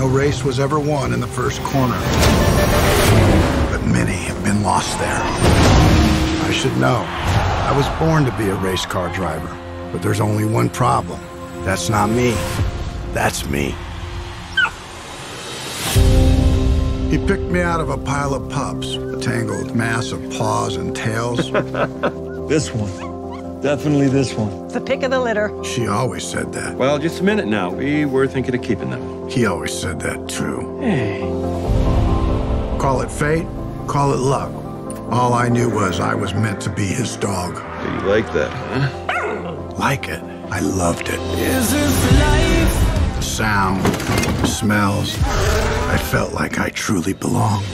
No race was ever won in the first corner. But many have been lost there. I should know. I was born to be a race car driver. But there's only one problem. That's not me. That's me. He picked me out of a pile of pups, a tangled mass of paws and tails. This one. Definitely this one. The pick of the litter. She always said that. Well, just a minute now. We were thinking of keeping them. He always said that too. Hey. Call it fate, call it luck. All I knew was I was meant to be his dog. Do you like that, huh? Like it. I loved it is it. The sound, the smells. I felt like I truly belonged.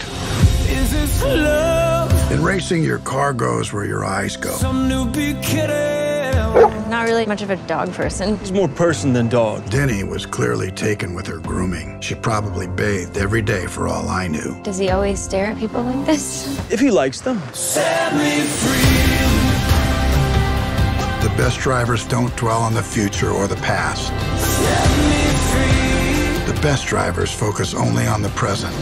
In racing, your car goes where your eyes go. Not really much of a dog person. He's more person than dog. Denny was clearly taken with her grooming. She probably bathed every day for all I knew. Does he always stare at people like this? If he likes them. The best drivers don't dwell on the future or the past. The best drivers focus only on the present.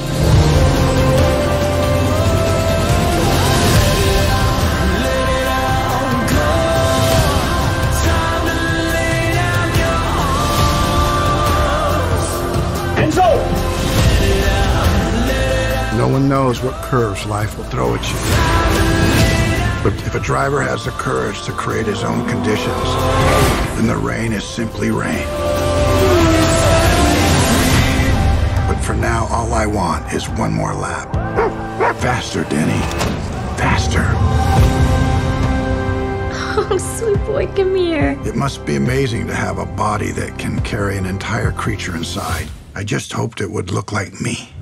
No one knows what curves life will throw at you. But if a driver has the courage to create his own conditions, then the rain is simply rain. But for now, all I want is one more lap. Faster, Denny. Faster. Oh, sweet boy, come here. It must be amazing to have a body that can carry an entire creature inside. I just hoped it would look like me.